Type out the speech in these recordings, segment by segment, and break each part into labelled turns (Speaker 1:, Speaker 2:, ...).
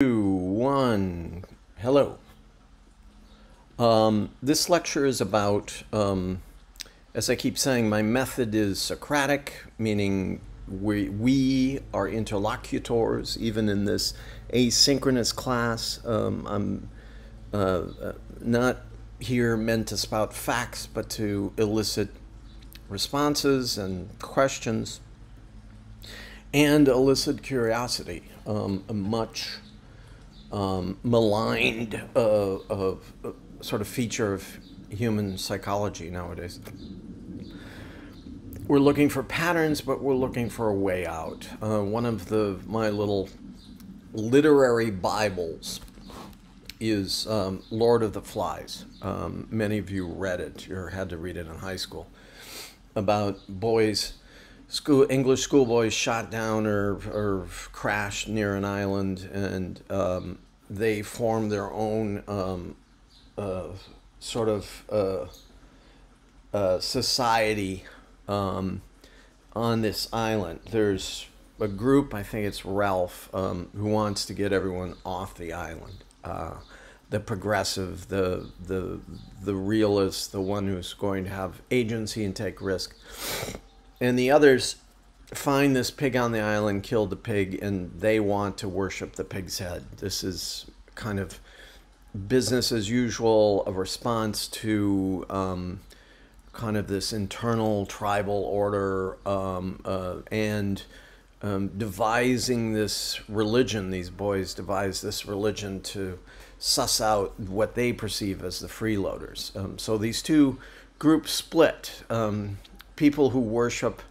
Speaker 1: two, one. Hello. Um, this lecture is about, um, as I keep saying, my method is Socratic, meaning we, we are interlocutors, even in this asynchronous class. Um, I'm uh, uh, not here meant to spout facts, but to elicit responses and questions and elicit curiosity. Um, much um, maligned uh, uh, sort of feature of human psychology nowadays. We're looking for patterns, but we're looking for a way out. Uh, one of the my little literary bibles is um, Lord of the Flies. Um, many of you read it or had to read it in high school about boys school English schoolboys shot down or or crashed near an island, and um, they formed their own um, uh, sort of uh, uh, society um, on this island. There's a group, I think it's Ralph, um, who wants to get everyone off the island. Uh, the progressive, the the the realist, the one who's going to have agency and take risk and the others find this pig on the island, kill the pig, and they want to worship the pig's head. This is kind of business as usual, a response to um, kind of this internal tribal order um, uh, and um, devising this religion. These boys devise this religion to suss out what they perceive as the freeloaders. Um, so these two groups split. Um, people who worship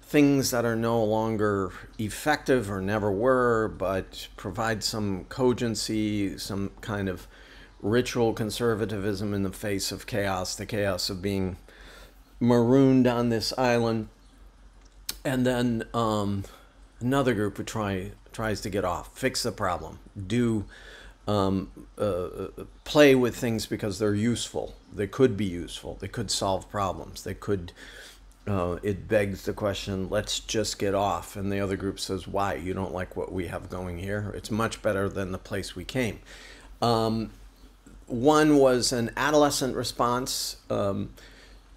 Speaker 1: things that are no longer effective or never were, but provide some cogency, some kind of ritual conservatism in the face of chaos, the chaos of being marooned on this island. And then um, another group who try tries to get off, fix the problem, do um, uh, play with things because they're useful. They could be useful. They could solve problems. They could. Uh, it begs the question. Let's just get off. And the other group says, "Why? You don't like what we have going here? It's much better than the place we came." Um, one was an adolescent response. Um,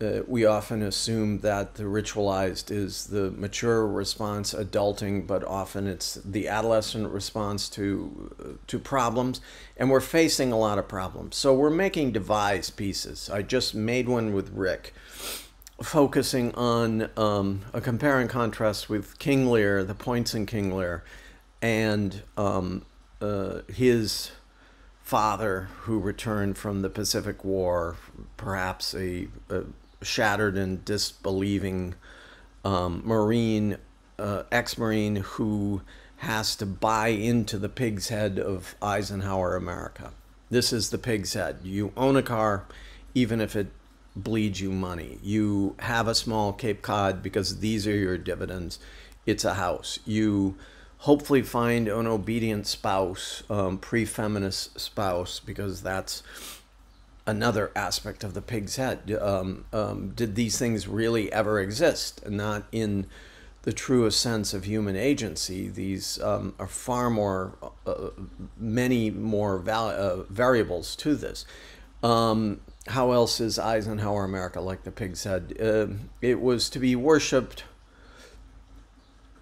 Speaker 1: uh, we often assume that the ritualized is the mature response, adulting, but often it's the adolescent response to uh, to problems, and we're facing a lot of problems. So we're making devised pieces. I just made one with Rick, focusing on um, a compare and contrast with King Lear, the points in King Lear, and um, uh, his father who returned from the Pacific War, perhaps a, a shattered and disbelieving um, Marine, uh, ex Marine, who has to buy into the pig's head of Eisenhower America. This is the pig's head. You own a car, even if it bleeds you money. You have a small Cape Cod because these are your dividends. It's a house. You hopefully find an obedient spouse, um, pre feminist spouse, because that's another aspect of the pig's head. Um, um, did these things really ever exist? Not in the truest sense of human agency. These um, are far more, uh, many more uh, variables to this. Um, how else is Eisenhower America like the pig's head? Uh, it was to be worshipped.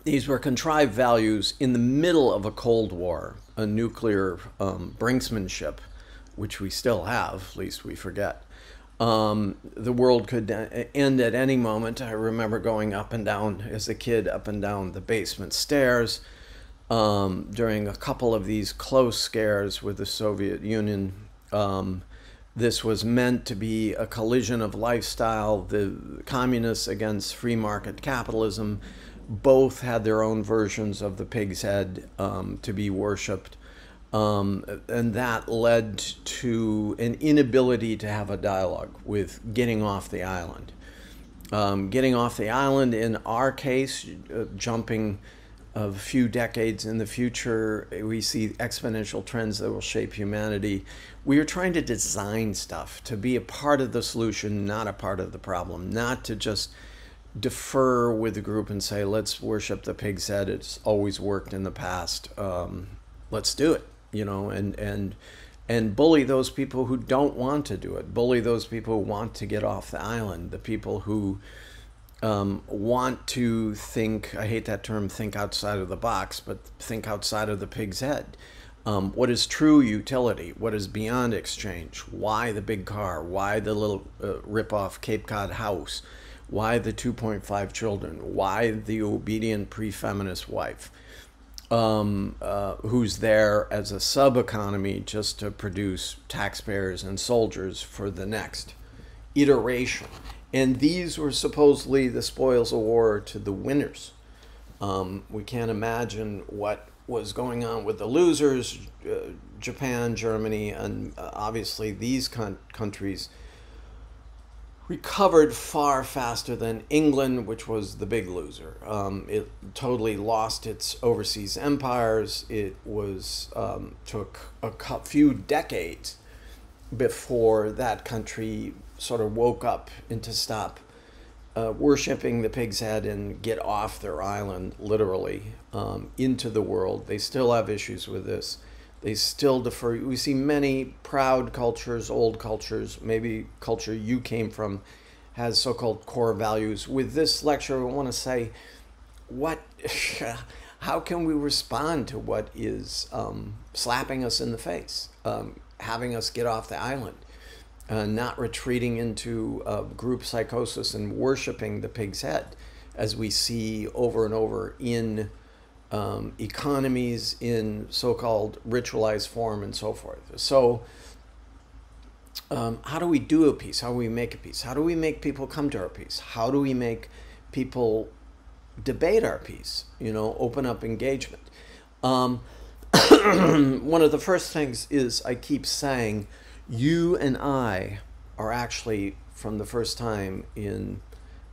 Speaker 1: These were contrived values in the middle of a Cold War, a nuclear um, brinksmanship which we still have, at least we forget. Um, the world could end at any moment. I remember going up and down as a kid, up and down the basement stairs um, during a couple of these close scares with the Soviet Union. Um, this was meant to be a collision of lifestyle, the communists against free market capitalism. Both had their own versions of the pig's head um, to be worshipped. Um, and that led to an inability to have a dialogue with getting off the island. Um, getting off the island, in our case, uh, jumping a few decades in the future, we see exponential trends that will shape humanity. We are trying to design stuff to be a part of the solution, not a part of the problem, not to just defer with the group and say, let's worship the pig's head. It's always worked in the past. Um, let's do it. You know, and and and bully those people who don't want to do it. Bully those people who want to get off the island. The people who um, want to think. I hate that term. Think outside of the box, but think outside of the pig's head. Um, what is true utility? What is beyond exchange? Why the big car? Why the little uh, rip-off Cape Cod house? Why the 2.5 children? Why the obedient pre-feminist wife? Um, uh, who's there as a sub economy just to produce taxpayers and soldiers for the next iteration. And these were supposedly the spoils of war to the winners. Um, we can't imagine what was going on with the losers uh, Japan, Germany, and uh, obviously these countries recovered far faster than England, which was the big loser. Um, it totally lost its overseas empires. It was um, took a few decades before that country sort of woke up and to stop uh, worshiping the pig's head and get off their island, literally, um, into the world. They still have issues with this. They still defer. We see many proud cultures, old cultures, maybe culture you came from, has so-called core values. With this lecture, I want to say, what, how can we respond to what is um, slapping us in the face, um, having us get off the island, uh, not retreating into uh, group psychosis and worshiping the pig's head, as we see over and over in um, economies in so-called ritualized form and so forth. So um, how do we do a peace? How do we make a peace? How do we make people come to our peace? How do we make people debate our peace? You know, open up engagement. Um, one of the first things is I keep saying, you and I are actually, from the first time in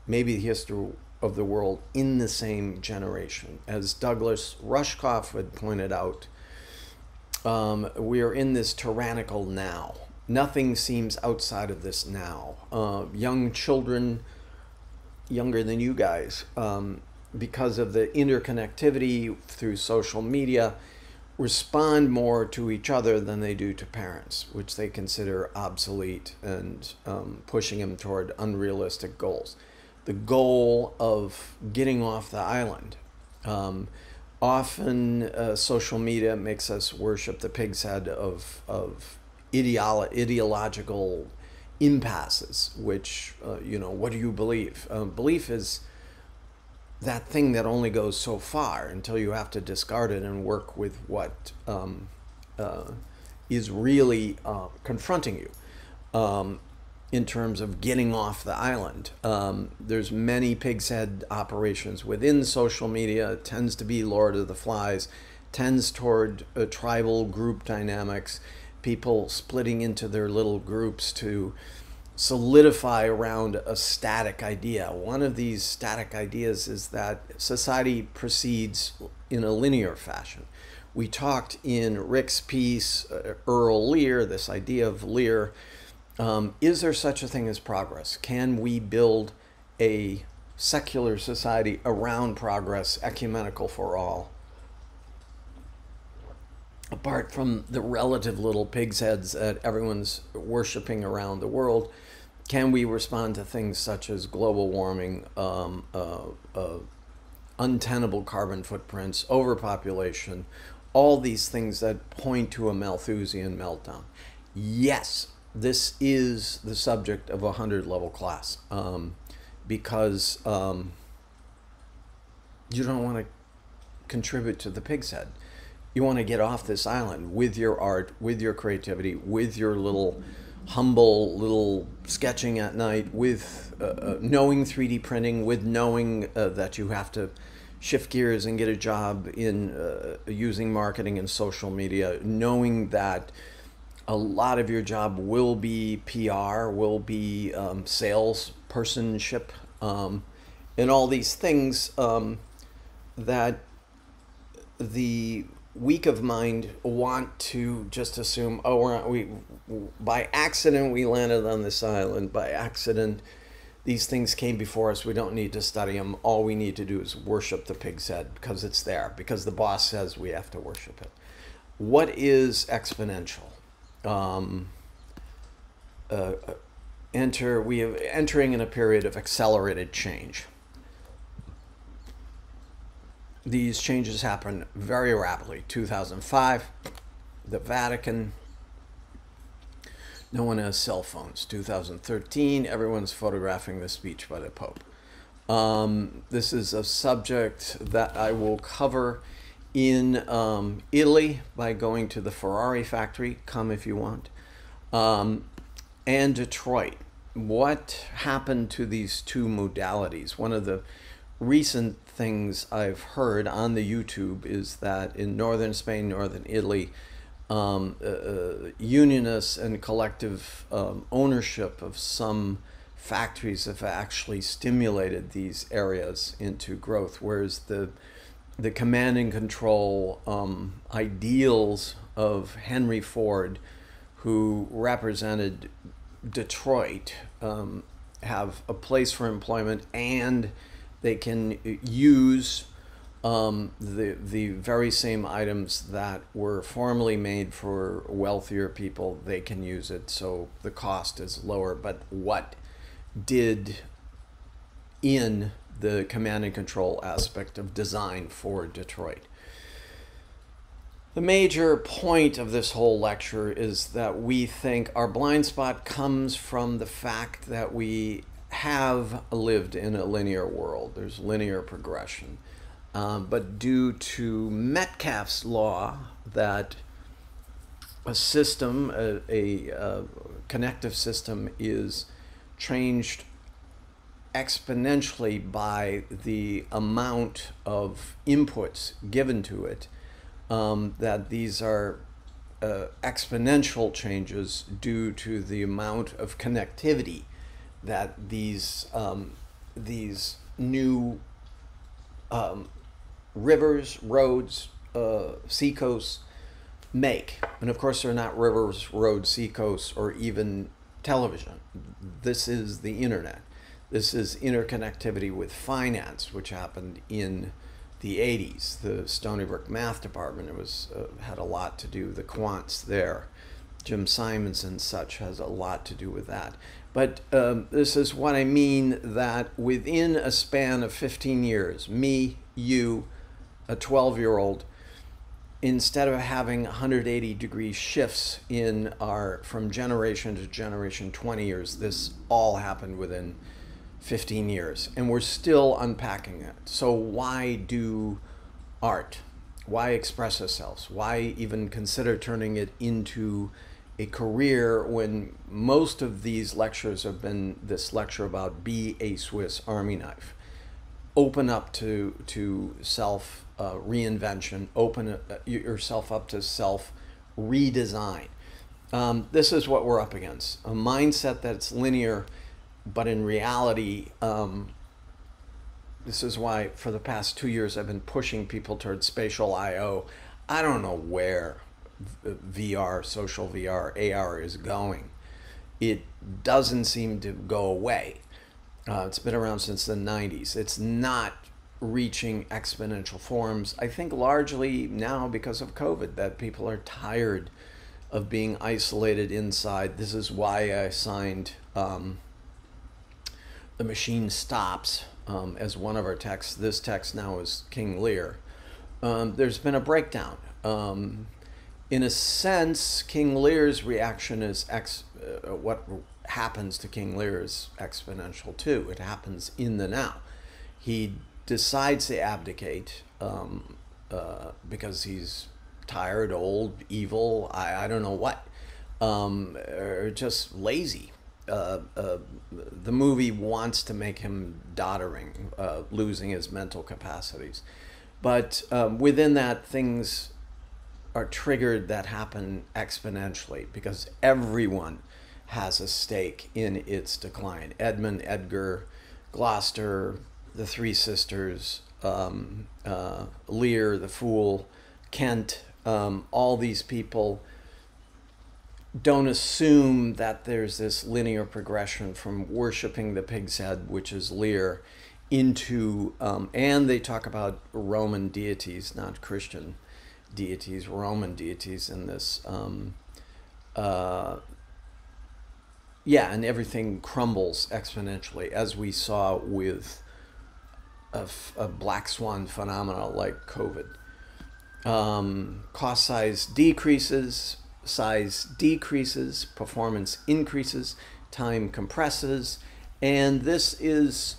Speaker 1: maybe the history of the world in the same generation. As Douglas Rushkoff had pointed out, um, we are in this tyrannical now. Nothing seems outside of this now. Uh, young children, younger than you guys, um, because of the interconnectivity through social media, respond more to each other than they do to parents, which they consider obsolete and um, pushing them toward unrealistic goals the goal of getting off the island. Um, often uh, social media makes us worship the pig's head of, of ideolo- ideological impasses, which, uh, you know, what do you believe? Uh, belief is that thing that only goes so far until you have to discard it and work with what um, uh, is really uh, confronting you. Um, in terms of getting off the island. Um, there's many pig's head operations within social media. It tends to be Lord of the Flies, tends toward a tribal group dynamics, people splitting into their little groups to solidify around a static idea. One of these static ideas is that society proceeds in a linear fashion. We talked in Rick's piece, uh, Earl Lear, this idea of Lear um, is there such a thing as progress? Can we build a secular society around progress, ecumenical for all? Apart from the relative little pig's heads that everyone's worshiping around the world, can we respond to things such as global warming, um, uh, uh, untenable carbon footprints, overpopulation, all these things that point to a Malthusian meltdown? Yes, this is the subject of a 100 level class um, because um, you don't want to contribute to the pig's head. You want to get off this island with your art, with your creativity, with your little humble little sketching at night, with uh, uh, knowing 3D printing, with knowing uh, that you have to shift gears and get a job in uh, using marketing and social media, knowing that a lot of your job will be PR, will be um, sales personship, um, and all these things um, that the weak of mind want to just assume. Oh, we're we by accident we landed on this island. By accident, these things came before us. We don't need to study them. All we need to do is worship the pig's head because it's there. Because the boss says we have to worship it. what is exponential? Um, uh, enter we are entering in a period of accelerated change. These changes happen very rapidly. 2005, the Vatican. No one has cell phones. 2013, everyone's photographing the speech by the Pope. Um, this is a subject that I will cover in um, Italy by going to the Ferrari factory. Come if you want. Um, and Detroit. What happened to these two modalities? One of the recent things I've heard on the YouTube is that in northern Spain, northern Italy, um, uh, uh, unionists and collective um, ownership of some factories have actually stimulated these areas into growth, whereas the the command and control um, ideals of Henry Ford, who represented Detroit, um, have a place for employment and they can use um, the the very same items that were formerly made for wealthier people. They can use it, so the cost is lower. But what did in the command and control aspect of design for Detroit. The major point of this whole lecture is that we think our blind spot comes from the fact that we have lived in a linear world. There's linear progression. Um, but due to Metcalfe's law, that a system, a, a, a connective system, is changed exponentially by the amount of inputs given to it, um, that these are uh, exponential changes due to the amount of connectivity that these um, these new um, rivers, roads, uh, seacoasts make. And of course, they're not rivers, roads, seacoasts, or even television. This is the internet. This is interconnectivity with finance, which happened in the 80s. The Stony Brook Math Department it was uh, had a lot to do. The quants there, Jim Simons and such has a lot to do with that. But um, this is what I mean that within a span of 15 years, me, you, a 12 year old, instead of having 180 degree shifts in our from generation to generation 20 years, this all happened within 15 years and we're still unpacking it. So, why do art? Why express ourselves? Why even consider turning it into a career when most of these lectures have been this lecture about be a Swiss Army knife? Open up to, to self uh, reinvention, open uh, yourself up to self redesign. Um, this is what we're up against a mindset that's linear but in reality, um, this is why for the past two years I've been pushing people towards spatial I/O. I don't know where VR, social VR, AR is going. It doesn't seem to go away. Uh, it's been around since the 90s. It's not reaching exponential forms. I think largely now because of COVID, that people are tired of being isolated inside. This is why I signed um, the machine stops um, as one of our texts. This text now is King Lear. Um, there's been a breakdown. Um, in a sense, King Lear's reaction is ex- uh, what happens to King Lear is exponential too. It happens in the now. He decides to abdicate um, uh, because he's tired, old, evil, I, I don't know what, um, or just lazy uh, uh, the movie wants to make him doddering, uh, losing his mental capacities. But um, within that, things are triggered that happen exponentially because everyone has a stake in its decline. Edmund, Edgar, Gloucester, the Three Sisters, um, uh, Lear, the Fool, Kent, um, all these people don't assume that there's this linear progression from worshiping the pig's head, which is Lear, into, um, and they talk about Roman deities, not Christian deities, Roman deities in this. Um, uh, yeah, and everything crumbles exponentially, as we saw with a, a black swan phenomena like COVID. Um, cost size decreases, size decreases, performance increases, time compresses, and this is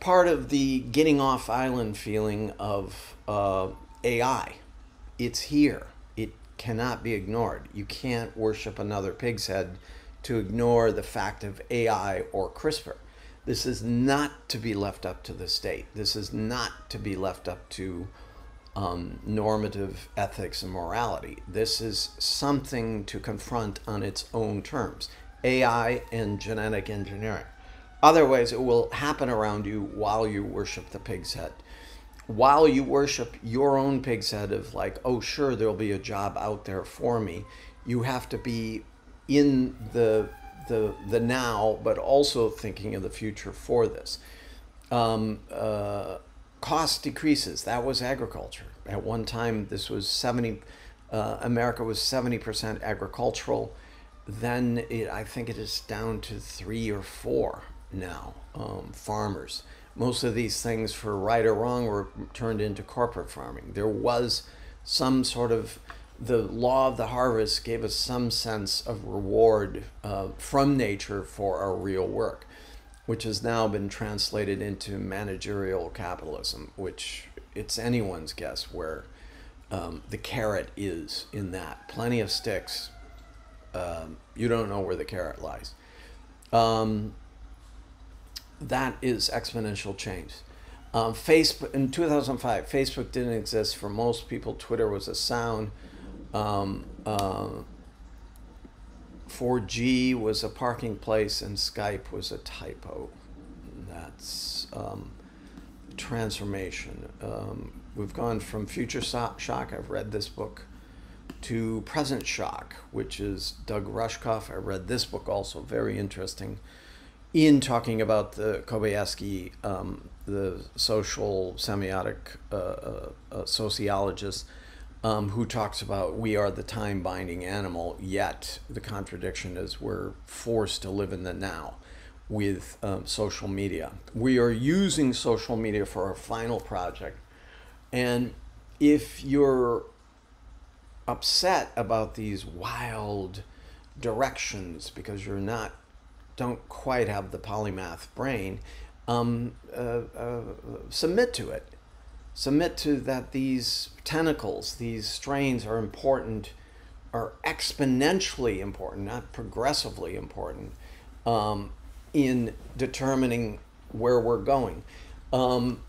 Speaker 1: part of the getting off island feeling of uh, AI. It's here. It cannot be ignored. You can't worship another pig's head to ignore the fact of AI or CRISPR. This is not to be left up to the state. This is not to be left up to um, normative ethics and morality. This is something to confront on its own terms AI and genetic engineering. Otherwise, it will happen around you while you worship the pig's head. While you worship your own pig's head of like, oh, sure, there'll be a job out there for me, you have to be in the the the now, but also thinking of the future for this. Um, uh, cost decreases. That was agriculture. At one time, this was seventy. Uh, America was seventy percent agricultural. Then it, I think it is down to three or four now. Um, farmers. Most of these things, for right or wrong, were turned into corporate farming. There was some sort of the law of the harvest gave us some sense of reward uh, from nature for our real work, which has now been translated into managerial capitalism, which it's anyone's guess where um, the carrot is in that. Plenty of sticks. Um, you don't know where the carrot lies. Um, that is exponential change. Um, Facebook in 2005, Facebook didn't exist for most people. Twitter was a sound. Um, uh, 4G was a parking place and Skype was a typo. That's um, transformation. Um, we've gone from future shock, I've read this book, to present shock, which is Doug Rushkoff. I read this book also, very interesting, in talking about the Korzybski, um, the social semiotic uh, uh, uh sociologist um, who talks about we are the time binding animal, yet the contradiction is we're forced to live in the now with um, social media. We are using social media for our final project. And if you're upset about these wild directions because you're not, don't quite have the polymath brain, um, uh, uh, submit to it submit to that these tentacles, these strains are important, are exponentially important, not progressively important, um, in determining where we're going. Um,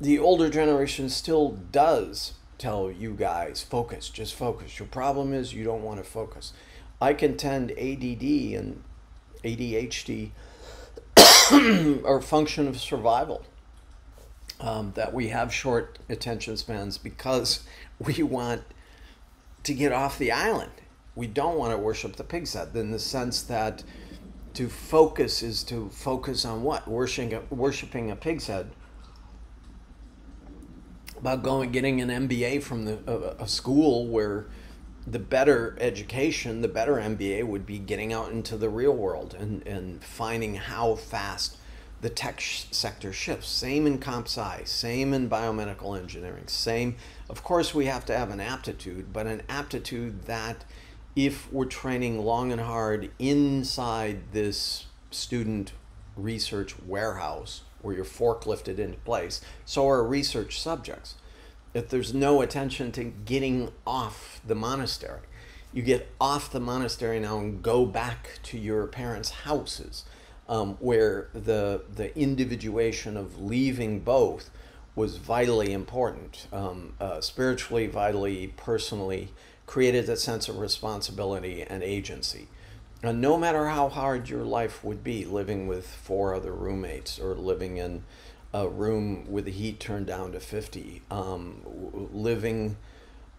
Speaker 1: the older generation still does tell you guys focus, just focus. Your problem is you don't want to focus. I contend ADD and ADHD are function of survival um, that we have short attention spans because we want to get off the island. We don't want to worship the pig's head in the sense that to focus is to focus on what? Worshiping a, worshiping a pig's head. About going getting an MBA from the, a, a school where the better education, the better MBA would be getting out into the real world and, and finding how fast the tech sh- sector shifts. Same in comp sci, same in biomedical engineering, same. Of course, we have to have an aptitude, but an aptitude that, if we're training long and hard inside this student research warehouse where you're forklifted into place, so are research subjects. If there's no attention to getting off the monastery, you get off the monastery now and go back to your parents' houses um, where the the individuation of leaving both was vitally important, um, uh, spiritually, vitally, personally, created a sense of responsibility and agency. And no matter how hard your life would be, living with four other roommates or living in a room with the heat turned down to 50, um, living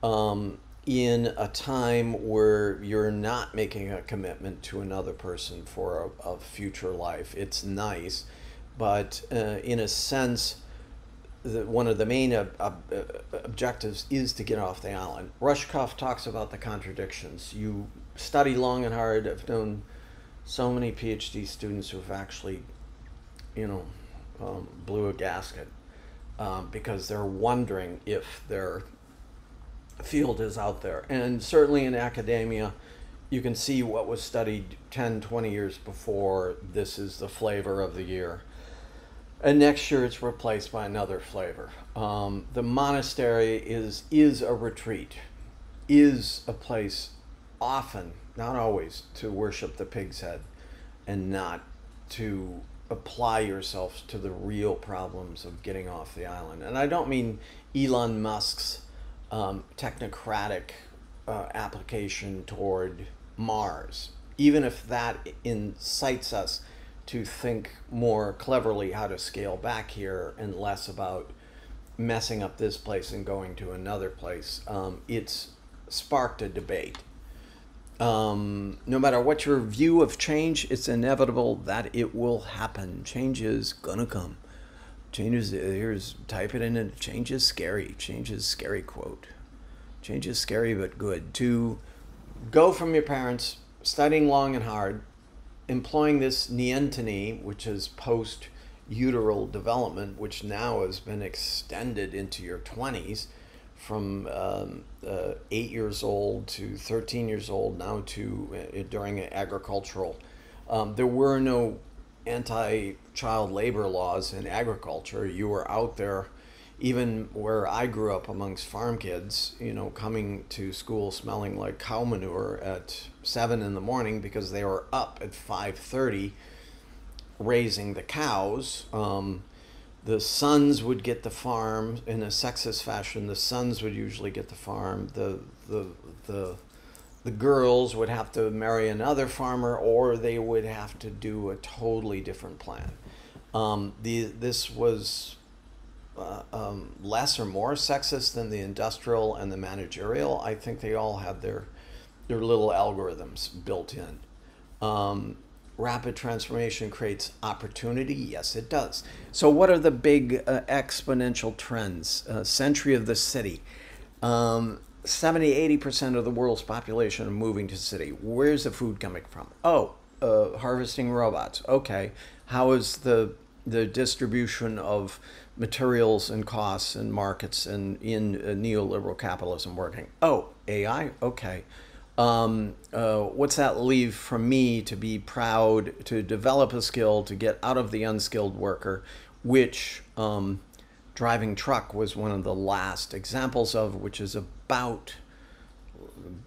Speaker 1: um, in a time where you're not making a commitment to another person for a, a future life. It's nice, but uh, in a sense, the, one of the main ob- ob- uh, objectives is to get off the island. Rushkoff talks about the contradictions. You study long and hard. I've known so many PhD students who've actually, you know, um, blew a gasket um, because they're wondering if their field is out there. And certainly in academia, you can see what was studied 10, 20 years before. This is the flavor of the year. And next year it's replaced by another flavor. Um, the monastery is, is a retreat, is a place often, not always, to worship the pig's head and not to apply yourself to the real problems of getting off the island. And I don't mean Elon Musk's um, technocratic uh, application toward Mars, even if that incites us to think more cleverly how to scale back here and less about messing up this place and going to another place. Um, it's sparked a debate. Um, no matter what your view of change, it's inevitable that it will happen. Change is gonna come. Change is here's type it in and change is scary. Change is scary quote. Change is scary but good. To go from your parents, studying long and hard, employing this neoteny, which is post uteral development, which now has been extended into your 20s from um, uh, eight years old to 13 years old, now to uh, during agricultural. Um, there were no anti child labor laws in agriculture. You were out there, even where I grew up amongst farm kids, you know, coming to school smelling like cow manure at seven in the morning because they were up at 5.30 raising the cows. Um, the sons would get the farm in a sexist fashion. The sons would usually get the farm. The the the the girls would have to marry another farmer, or they would have to do a totally different plan. Um, the this was uh, um, less or more sexist than the industrial and the managerial. I think they all had their their little algorithms built in. Um, rapid transformation creates opportunity? Yes, it does. So, what are the big uh, exponential trends? Uh, century of the city. Um, 70 80% of the world's population are moving to city. Where's the food coming from? Oh, uh, harvesting robots. Okay. How is the the distribution of materials and costs and markets and in uh, neoliberal capitalism working? Oh, AI. Okay. Um, uh, what's that leave for me to be proud to develop a skill to get out of the unskilled worker, which um, driving truck was one of the last examples of, which is about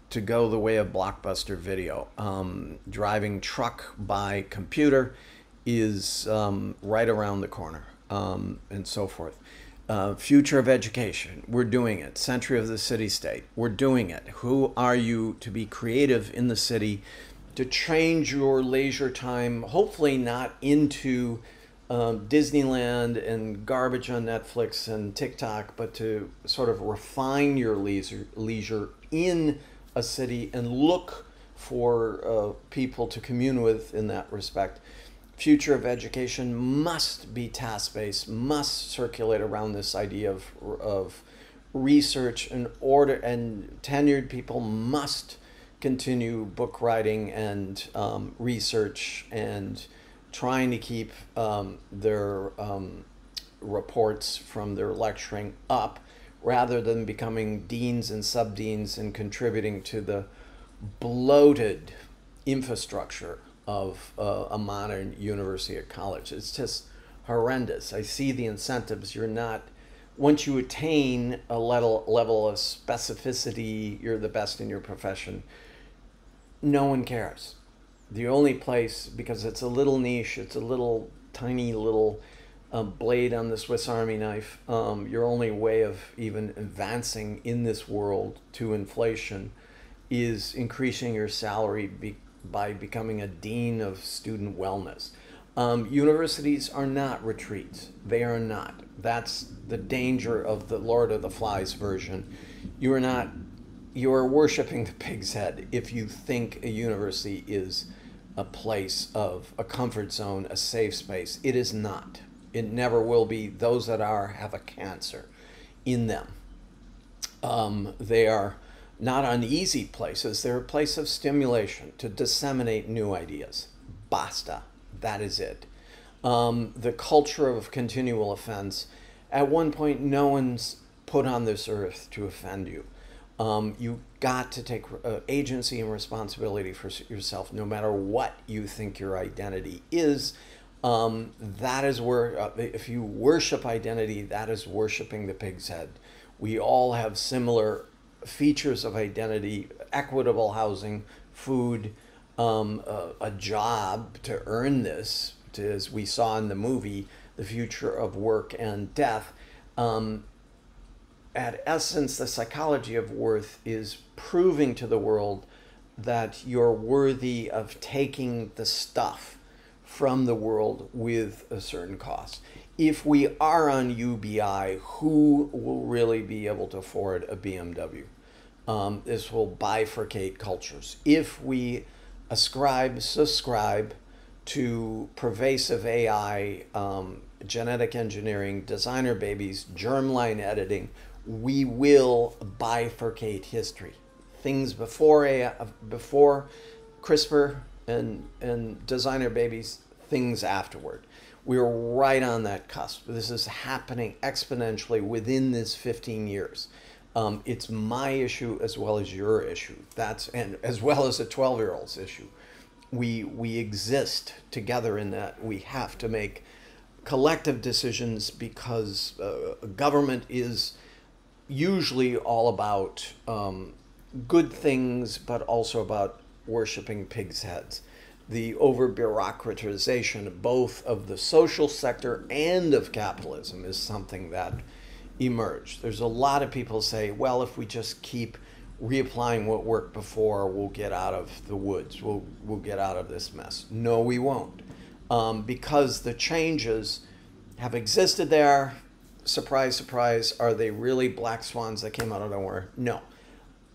Speaker 1: to go the way of blockbuster video. Um, driving truck by computer is um, right around the corner, um, and so forth. Uh, future of education, we're doing it. Century of the city state, we're doing it. Who are you to be creative in the city, to change your leisure time, hopefully not into um, Disneyland and garbage on Netflix and TikTok, but to sort of refine your leisure, leisure in a city and look for uh, people to commune with in that respect. Future of education must be task based, must circulate around this idea of, of research and order, and tenured people must continue book writing and um, research and trying to keep um, their um, reports from their lecturing up rather than becoming deans and subdeans and contributing to the bloated infrastructure of uh, a modern university or college. It's just horrendous. I see the incentives. You're not, once you attain a level, level of specificity, you're the best in your profession. No one cares. The only place, because it's a little niche, it's a little tiny little uh, blade on the Swiss Army knife, um, your only way of even advancing in this world to inflation is increasing your salary be- by becoming a dean of student wellness. Um, universities are not retreats. They are not. That's the danger of the Lord of the Flies version. You are not. You are worshiping the pig's head if you think a university is a place of a comfort zone, a safe space. It is not. It never will be. Those that are have a cancer in them. Um, they are not uneasy places. They're a place of stimulation to disseminate new ideas. Basta. That is it. Um, the culture of continual offense. At one point, no one's put on this earth to offend you. Um, you got to take uh, agency and responsibility for yourself, no matter what you think your identity is. Um, that is where, uh, if you worship identity, that is worshiping the pig's head. We all have similar features of identity equitable housing, food, um, a, a, job to earn this, to, as we saw in the movie, the future of work and death. Um, at essence, the psychology of worth is proving to the world that you're worthy of taking the stuff from the world with a certain cost. If we are on UBI, who will really be able to afford a BMW? Um, this will bifurcate cultures. If we ascribe, subscribe to pervasive AI, um, genetic engineering, designer babies, germline editing, we will bifurcate history. Things before AI, before CRISPR and and designer babies, things afterward. We're right on that cusp. This is happening exponentially within this 15 years. Um, it's my issue as well as your issue. That's and as well as a 12 year old's issue. We we exist together in that we have to make collective decisions because uh, government is usually all about um, good things, but also about worshiping pigs' heads. The over bureaucratization both of the social sector and of capitalism is something that emerged. There's a lot of people say, well, if we just keep reapplying what worked before, we'll get out of the woods. We'll we'll get out of this mess. No, we won't, um, because the changes have existed there. Surprise, surprise. Are they really black swans that came out of nowhere? No.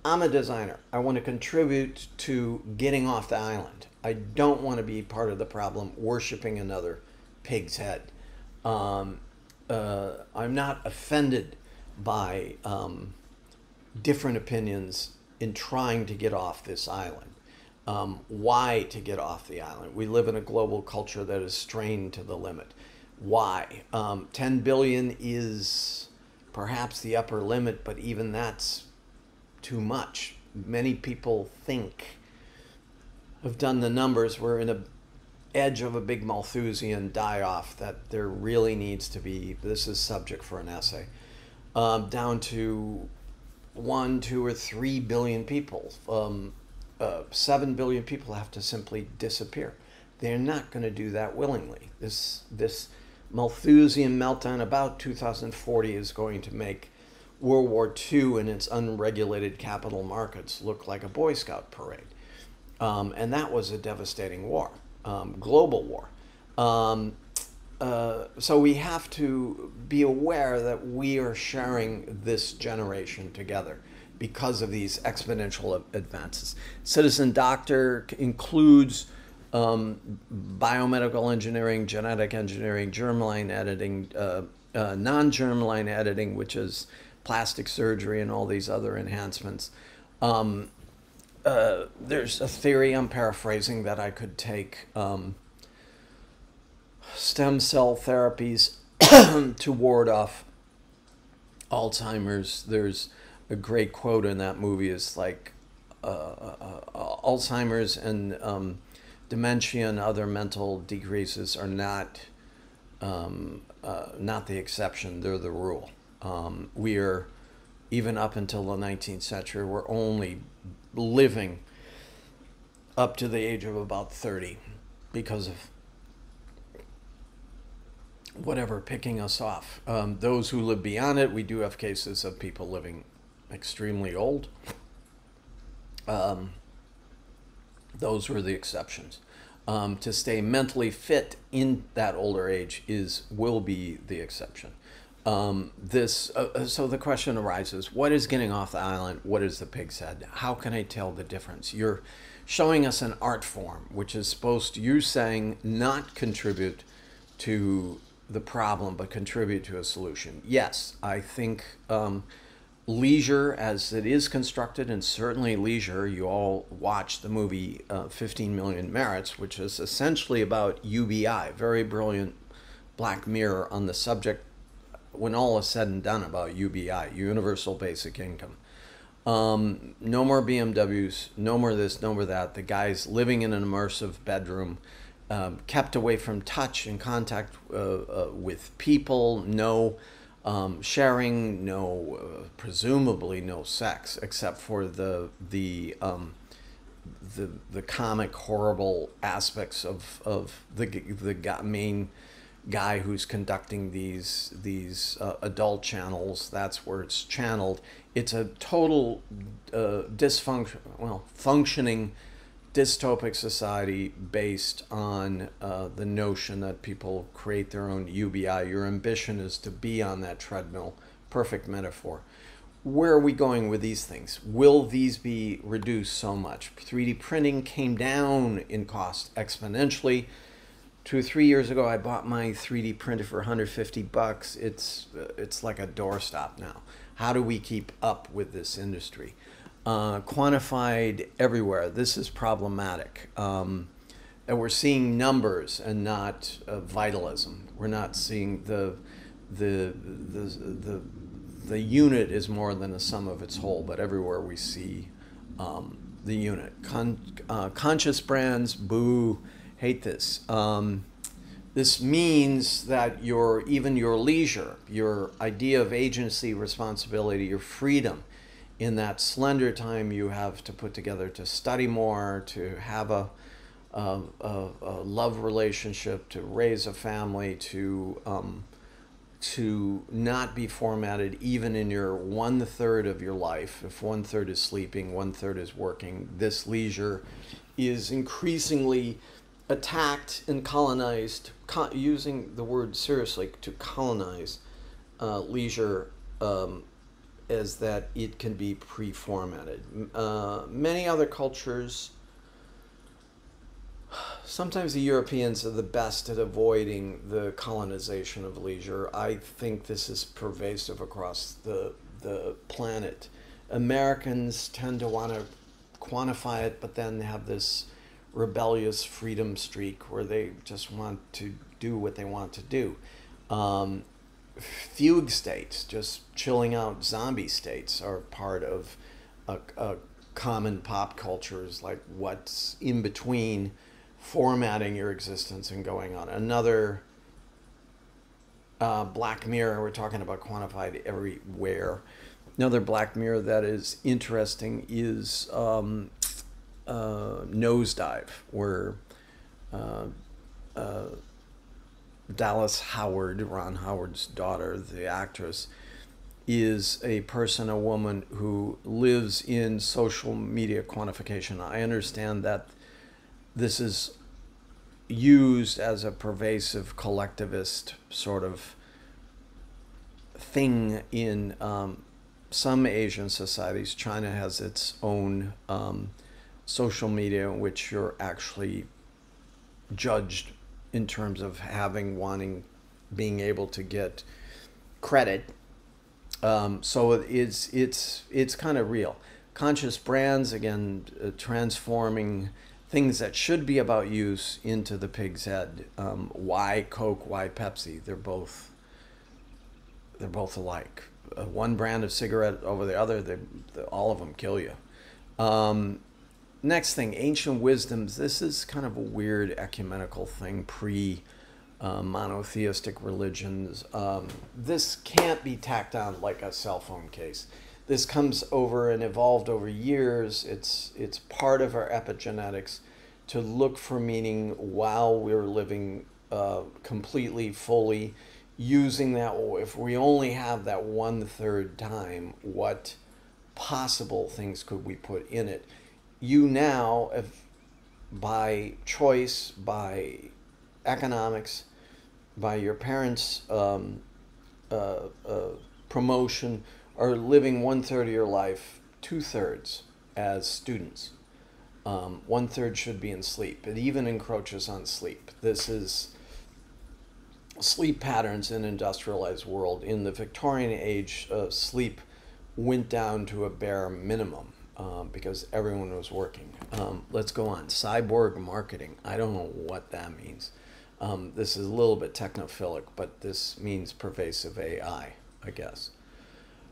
Speaker 1: I'm a designer. I want to contribute to getting off the island. I don't want to be part of the problem worshiping another pig's head. Um, uh, I'm not offended by um, different opinions in trying to get off this island. Um, why to get off the island? We live in a global culture that is strained to the limit. Why? Um, 10 billion is perhaps the upper limit, but even that's too much. Many people think, have done the numbers, we're in a edge of a big Malthusian die off that there really needs to be, this is subject for an essay, um, down to one, two, or three billion people. Um, uh, seven billion people have to simply disappear. They're not going to do that willingly. This, this Malthusian meltdown about 2040 is going to make World War II and its unregulated capital markets look like a Boy Scout parade. Um, and that was a devastating war um, global war. Um, uh, so we have to be aware that we are sharing this generation together because of these exponential advances. Citizen Doctor includes um, biomedical engineering, genetic engineering, germline editing, uh, uh, non germline editing, which is plastic surgery and all these other enhancements. Um, uh, there's a theory I'm paraphrasing that I could take um, stem cell therapies to ward off Alzheimer's. There's a great quote in that movie. It's like uh, uh, uh, Alzheimer's and um, dementia and other mental decreases are not um, uh, not the exception. They're the rule. Um, we are even up until the 19th century. We're only living up to the age of about 30 because of whatever picking us off. Um, those who live beyond it, we do have cases of people living extremely old. Um, those were the exceptions. Um, to stay mentally fit in that older age is will be the exception. Um, this uh, uh, so the question arises: What is getting off the island? What is the pig's head? How can I tell the difference? You're showing us an art form which is supposed to, you saying not contribute to the problem but contribute to a solution. Yes, I think um, leisure, as it is constructed, and certainly leisure, you all watched the movie uh, 15 Million Merits, which is essentially about UBI, very brilliant Black Mirror on the subject, when all is said and done, about UBI, Universal Basic Income. Um, no more BMWs, no more this, no more that. The guy's living in an immersive bedroom, um, kept away from touch and contact uh, uh, with people, no um, sharing, no, uh, presumably no sex, except for the the um, the the comic horrible aspects of of the the main guy who's conducting these these uh, adult channels. That's where it's channeled. It's a total uh, dysfunction. Well, functioning dystopic society based on uh, the notion that people create their own UBI. Your ambition is to be on that treadmill. Perfect metaphor. Where are we going with these things? Will these be reduced so much? 3D printing came down in cost exponentially. Two or three years ago, I bought my 3D printer for 150 bucks. It's uh, it's like a doorstop now. How do we keep up with this industry? Uh, quantified everywhere. This is problematic. Um, and we're seeing numbers and not uh, vitalism. We're not seeing the, the, the, the, the unit is more than the sum of its whole, but everywhere we see um, the unit. Con- uh, conscious brands, boo, hate this. Um, this means that your even your leisure, your idea of agency, responsibility, your freedom, in that slender time you have to put together to study more, to have a, a, a, a love relationship, to raise a family, to um, to not be formatted even in your one third of your life. If one third is sleeping, one third is working. This leisure is increasingly attacked and colonized, co- using the word seriously to colonize uh, leisure um, is that it can be pre-formatted. Uh, many other cultures, sometimes the Europeans are the best at avoiding the colonization of leisure. I think this is pervasive across the the planet. Americans tend to want to quantify it, but then they have this rebellious freedom streak where they just want to do what they want to do. Um, fugue states, just chilling out zombie states, are part of a, a common pop cultures like what's in between formatting your existence and going on. Another uh, Black Mirror, we're talking about quantified everywhere. Another Black Mirror that is interesting is um, uh, Nosedive, where uh, uh Dallas Howard, Ron Howard's daughter, the actress, is a person, a woman who lives in social media quantification. I understand that this is used as a pervasive collectivist sort of thing in um, some Asian societies. China has its own um, social media in which you're actually judged in terms of having wanting being able to get credit. Um, so it's it's it's kind of real. Conscious brands again uh, transforming things that should be about use into the pig's head. Um, why coke why pepsi? They're both they're both alike. Uh, one brand of cigarette over the other they, all of them kill you. Um, next thing, ancient wisdoms. This is kind of a weird ecumenical thing, pre uh, monotheistic religions. Um, this can't be tacked on like a cell phone case. This comes over and evolved over years. It's it's part of our epigenetics to look for meaning while we're living uh, completely, fully, using that. If we only have that one third time, what possible things could we put in it? You now, if by choice, by economics, by your parents' um, uh, uh, promotion, are living one third of your life, two thirds as students. Um, one third should be in sleep. It even encroaches on sleep. This is sleep patterns in industrialized world. In the Victorian age, uh, sleep went down to a bare minimum um, because everyone was working. Um, let's go on. Cyborg marketing. I don't know what that means. Um, this is a little bit technophilic, but this means pervasive AI, I guess.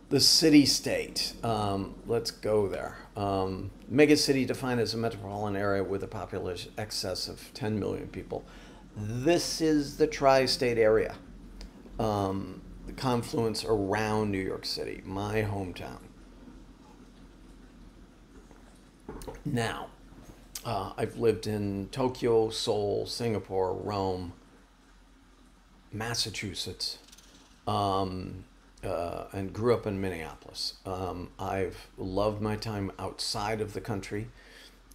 Speaker 1: The city state. Um, let's go there. Um, mega city defined as a metropolitan area with a population excess of 10 million people. This is the tri state area, um, the confluence around New York City, my hometown. Now, uh, I've lived in Tokyo, Seoul, Singapore, Rome, Massachusetts, um, uh, and grew up in Minneapolis. Um, I've loved my time outside of the country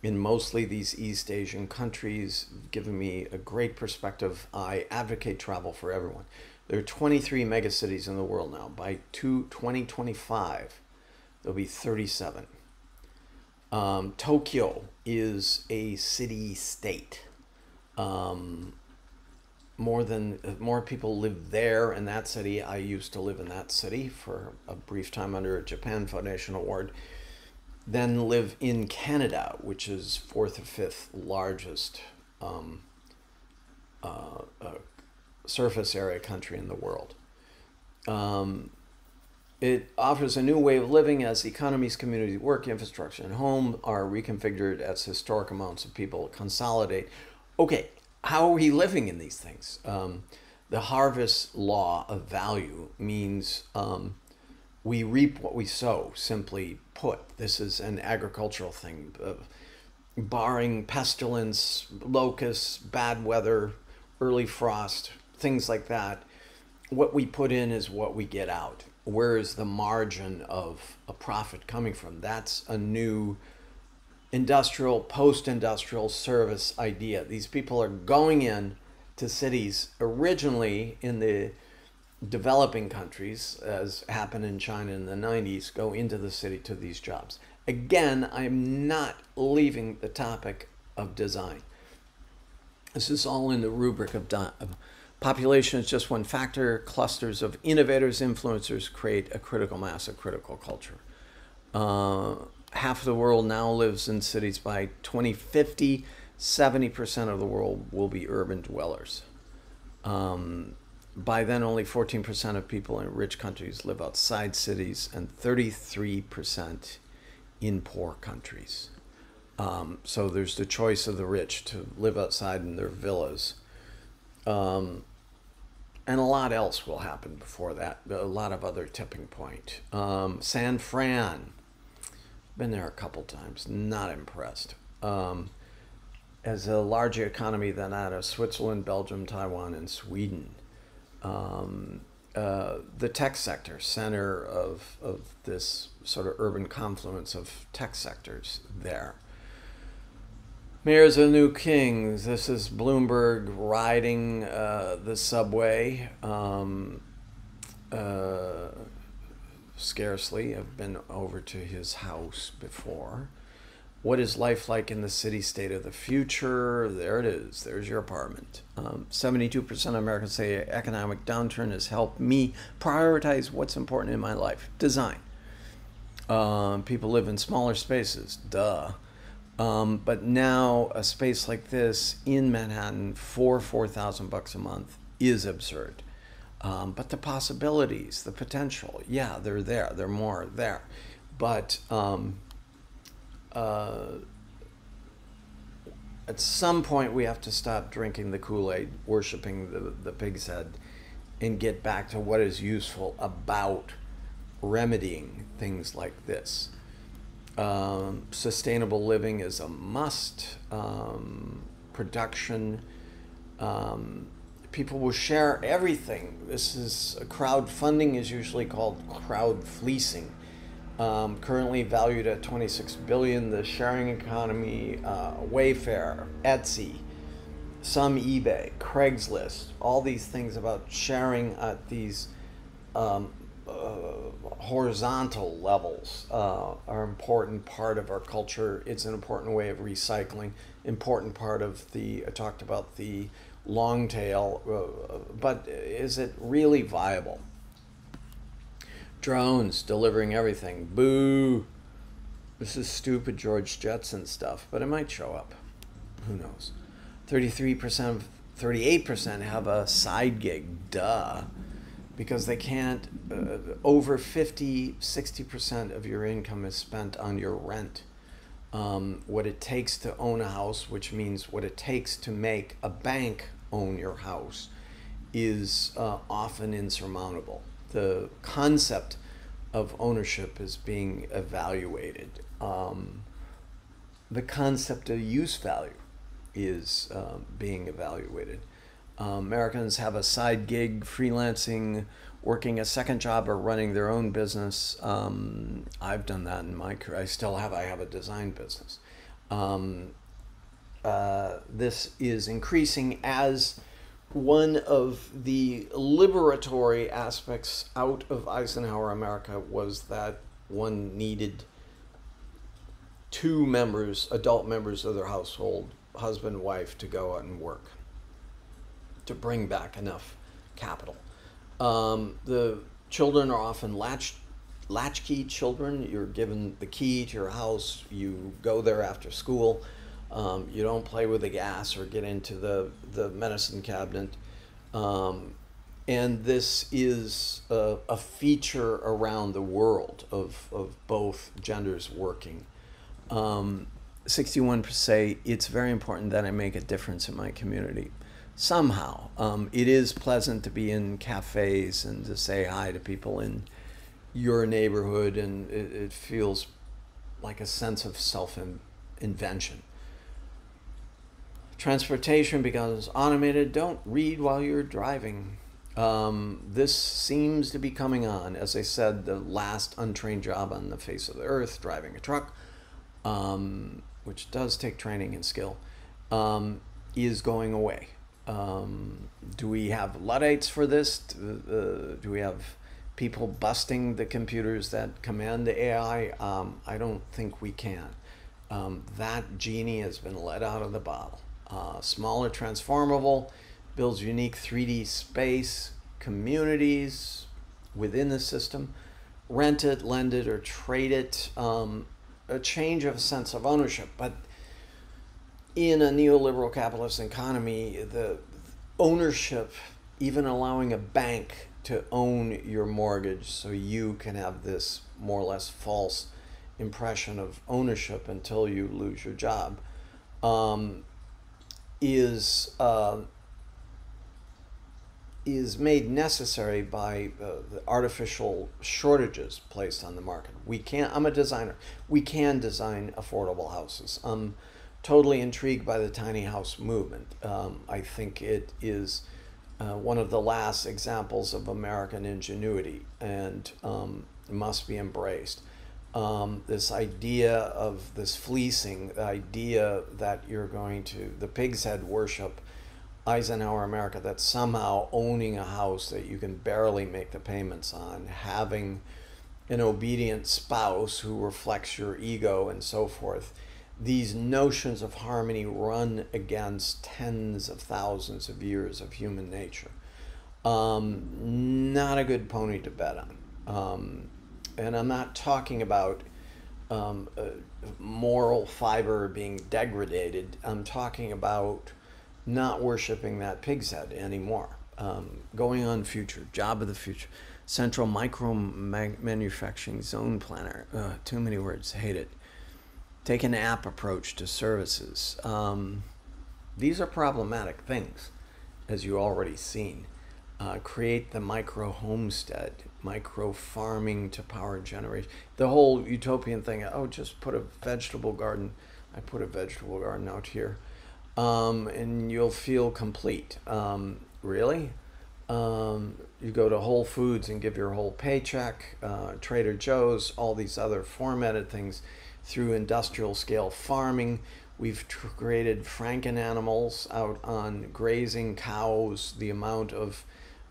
Speaker 1: in mostly these East Asian countries, given me a great perspective. I advocate travel for everyone. There are 23 megacities in the world now. By two, 2025, there'll be 37. Um, Tokyo is a city state. Um, more than more people live there in that city. I used to live in that city for a brief time under a Japan Foundation award. Then live in Canada, which is fourth or fifth largest um, uh, uh, surface area country in the world. Um, it offers a new way of living as economies, community, work, infrastructure, and home are reconfigured as historic amounts of people consolidate. Okay, how are we living in these things? Um, the harvest law of value means um, we reap what we sow, simply put. This is an agricultural thing. Uh, barring pestilence, locusts, bad weather, early frost, things like that, what we put in is what we get out where is the margin of a profit coming from? That's a new industrial, post industrial service idea. These people are going in to cities originally in the developing countries, as happened in China in the 90s, go into the city to these jobs. Again, I'm not leaving the topic of design. This is all in the rubric of, of Population is just one factor. Clusters of innovators, influencers create a critical mass, a critical culture. Uh, half of the world now lives in cities. By 2050, 70% of the world will be urban dwellers. Um, by then, only 14% of people in rich countries live outside cities, and 33% in poor countries. Um, so there's the choice of the rich to live outside in their villas. Um, and a lot else will happen before that. A lot of other tipping point. Um, San Fran, been there a couple times. Not impressed. Um, as a larger economy than that of Switzerland, Belgium, Taiwan, and Sweden. Um, uh, the tech sector, center of, of this sort of urban confluence of tech sectors there. Mayor's a new king. This is Bloomberg riding uh, the subway. Um, uh, scarcely. I've been over to his house before. What is life like in the city state of the future? There it is. There's your apartment. Um, 72% of Americans say economic downturn has helped me prioritize what's important in my life. Design. Um, people live in smaller spaces. Duh. Um, but now a space like this in Manhattan for four thousand bucks a month is absurd. Um, but the possibilities, the potential, yeah, they're there. They're more there. But um, uh, at some point, we have to stop drinking the Kool Aid, worshiping the, the pig's head, and get back to what is useful about remedying things like this. Um, sustainable living is a must. Um, production. Um, people will share everything. This is crowdfunding is usually called crowd fleecing. Um, currently valued at 26 billion. The sharing economy, uh, Wayfair, Etsy, some eBay, Craigslist, all these things about sharing at these um, horizontal levels uh, are important part of our culture. It's an important way of recycling. Important part of the I talked about the long tail, uh, but is it really viable? Drones delivering everything. Boo! This is stupid George Jetson stuff, but it might show up. Who knows? 33%, 38% have a side gig. Duh. Because they can't, uh, over 50, 60% of your income is spent on your rent. Um, what it takes to own a house, which means what it takes to make a bank own your house, is uh, often insurmountable. The concept of ownership is being evaluated. Um, the concept of use value is uh, being evaluated. Um, Americans have a side gig, freelancing, working a second job, or running their own business. Um, I've done that in my career. I still have. I have a design business. Um, uh, this is increasing as one of the liberatory aspects out of Eisenhower America was that one needed two members, adult members of their household, husband, wife, to go out and work to bring back enough capital. Um, the children are often latch, latchkey children. You're given the key to your house. You go there after school. Um, you don't play with the gas or get into the, the medicine cabinet. Um, and this is a, a, feature around the world of, of both genders working. Um, 61 say it's very important that I make a difference in my community. Somehow, um, it is pleasant to be in cafes and to say hi to people in your neighborhood, and it, it feels like a sense of self invention. Transportation becomes automated. Don't read while you're driving. Um, this seems to be coming on. As I said, the last untrained job on the face of the earth, driving a truck, um, which does take training and skill, um, is going away. Um, do we have Luddites for this? Uh, do we have people busting the computers that command the AI? Um, I don't think we can. Um, that genie has been let out of the bottle. Uh, smaller, transformable, builds unique 3D space, communities within the system. Rent it, lend it, or trade it. Um, a change of sense of ownership. But in a neoliberal capitalist economy, the ownership, even allowing a bank to own your mortgage so you can have this more or less false impression of ownership until you lose your job, um, is uh, is made necessary by uh, the artificial shortages placed on the market. We can't. I'm a designer. We can design affordable houses. I'm totally intrigued by the tiny house movement. Um, I think it is. Uh, one of the last examples of American ingenuity and um, must be embraced. Um, this idea of this fleecing, the idea that you're going to, the pig's head worship, Eisenhower America, that somehow owning a house that you can barely make the payments on, having an obedient spouse who reflects your ego and so forth, these notions of harmony run against tens of thousands of years of human nature. Um, not a good pony to bet on. Um, and I'm not talking about um, uh, moral fiber being degraded. I'm talking about not worshiping that pig's head anymore. Um, going on future, job of the future, central micro manufacturing zone planner. Uh, too many words, hate it. Take an app approach to services. Um, these are problematic things, as you already seen. Uh, create the micro homestead, micro farming to power generation. The whole utopian thing. Oh, just put a vegetable garden. I put a vegetable garden out here um, and you'll feel complete. Um, really? Um, you go to Whole Foods and give your whole paycheck, uh, Trader Joe's, all these other formatted things through industrial scale farming. We've created Franken animals out on grazing cows, the amount of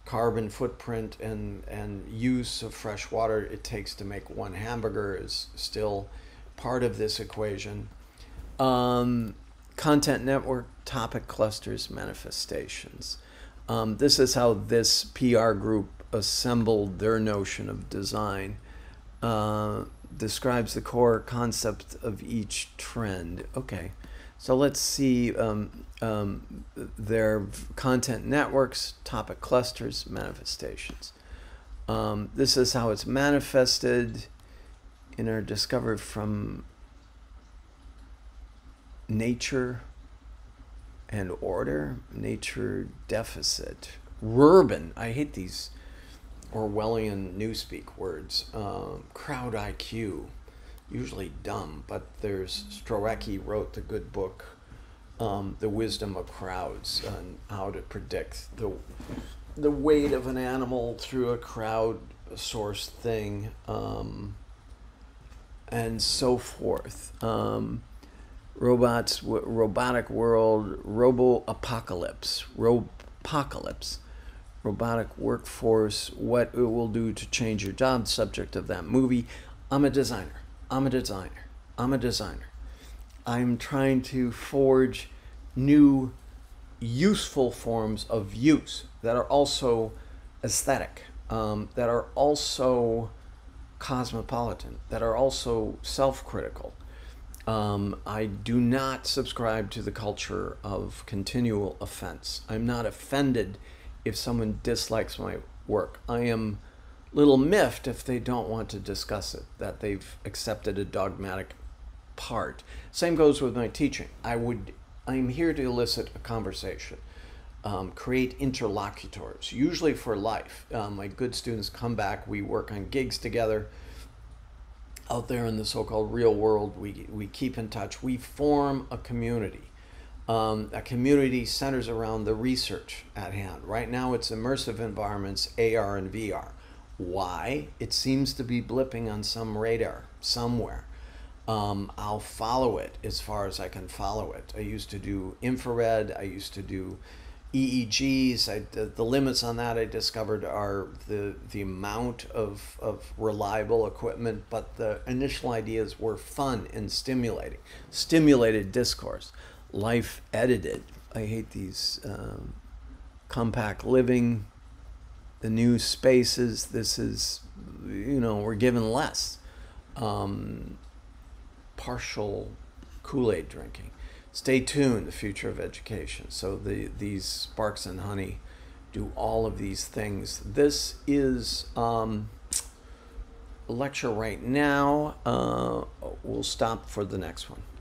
Speaker 1: carbon footprint and, and use of fresh water it takes to make one hamburger is still part of this equation. Um, content network, topic clusters, manifestations. Um, this is how this PR group assembled their notion of design. Uh, describes the core concept of each trend. Okay, so let's see um, um, their content networks, topic clusters, manifestations. Um, this is how it's manifested in our discovered from nature and order, nature deficit. Rurban, I hate these Orwellian newspeak words. Um, crowd IQ, usually dumb, but there's Surowiecki wrote the good book, um, The Wisdom of Crowds, on how to predict the the weight of an animal through a crowd source thing, um, and so forth. Um, robots, robotic world, robo apocalypse, robocalypse robotic workforce, what it will do to change your job, subject of that movie. I'm a designer. I'm a designer. I'm a designer. I'm trying to forge new useful forms of use that are also aesthetic, um, that are also cosmopolitan, that are also self critical. Um, I do not subscribe to the culture of continual offense. I'm not offended if someone dislikes my work. I am a little miffed if they don't want to discuss it, that they've accepted a dogmatic part. Same goes with my teaching. I would I'm here to elicit a conversation, um, create interlocutors, usually for life. Um, my good students come back. We work on gigs together. Out there in the so-called real world, we we keep in touch. We form a community. Um, a community centers around the research at hand. Right now, it's immersive environments, AR and VR. Why? It seems to be blipping on some radar somewhere. Um, I'll follow it as far as I can follow it. I used to do infrared, I used to do EEGs. I, the, the limits on that I discovered are the, the amount of, of reliable equipment, but the initial ideas were fun and stimulating, stimulated discourse life edited. I hate these um, compact living, the new spaces. This is, you know, we're given less. Um, partial Kool Aid drinking. Stay tuned, the future of education. So the these sparks and honey do all of these things. This is um, a lecture right now. Uh, we'll stop for the next one.